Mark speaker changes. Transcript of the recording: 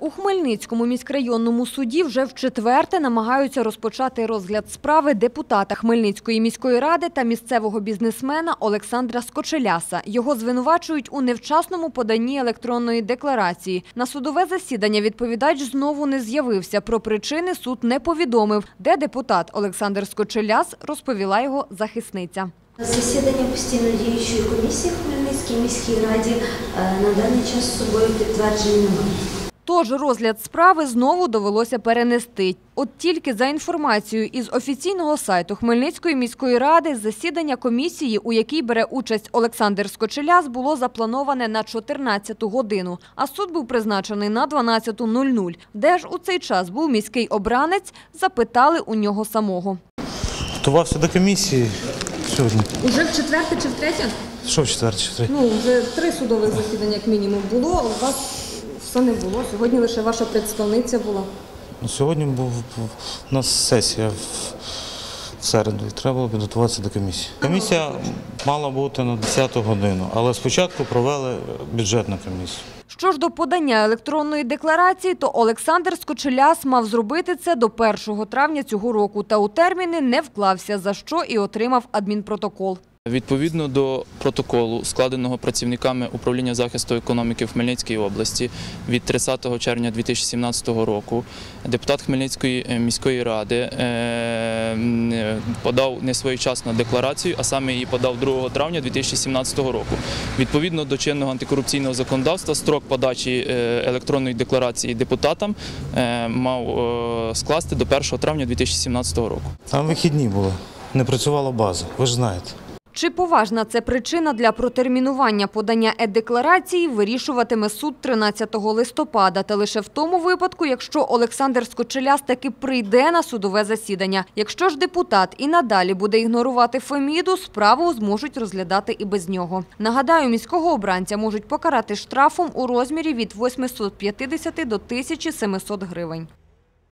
Speaker 1: У Хмельницькому міськрайонному суді вже в четверте намагаються розпочати розгляд справи депутата Хмельницької міської ради та місцевого бізнесмена Олександра Скочеляса. Його звинувачують у невчасному поданні електронної декларації. На судове засідання відповідач знову не з'явився. Про причини суд не повідомив, де депутат Олександр Скочеляс розповіла його захисниця.
Speaker 2: Засідання постійно діючої комісії Хмельницькій міській раді е, на даний час з собою підтверджень немає.
Speaker 1: Тож розгляд справи знову довелося перенести. От тільки за інформацією із офіційного сайту Хмельницької міської ради, засідання комісії, у якій бере участь Олександр Скочеляс, було заплановане на 14 годину, а суд був призначений на 12.00. Де ж у цей час був міський обранець, запитали у нього самого.
Speaker 3: Готувався до комісії сьогодні.
Speaker 1: Уже в четверте чи в третє?
Speaker 3: Що в четвертий чи в третій?
Speaker 1: Ну, вже три судових засідання, як мінімум, було. У вас все не було. Сьогодні лише ваша представниця була.
Speaker 3: Ну, Сьогодні був був у нас сесія в, в середу і треба було підготуватися до комісії. Комісія мала бути на 10 годину, але спочатку провели бюджетну комісію.
Speaker 1: Що ж до подання електронної декларації, то Олександр Скочеляс мав зробити це до 1 травня цього року та у терміни не вклався, за що і отримав адмінпротокол.
Speaker 4: Відповідно до протоколу, складеного працівниками управління захисту економіки в Хмельницькій області від 30 червня 2017 року, депутат Хмельницької е, міської ради е, подав несвоєчасну декларацію, а саме її подав 2 травня 2017 року. Відповідно до чинного антикорупційного законодавства, строк подачі е, електронної декларації депутатам мав скласти до 1 травня 2017 року.
Speaker 3: Там вихідні були, не працювала база, ви ж знаєте.
Speaker 1: Чи поважна це причина для протермінування подання е-декларації, вирішуватиме суд 13 листопада. Та лише в тому випадку, якщо Олександр Скочеляс таки прийде на судове засідання. Якщо ж депутат і надалі буде ігнорувати Феміду, справу зможуть розглядати і без нього. Нагадаю, міського обранця можуть покарати штрафом у розмірі від 850 до 1700 гривень.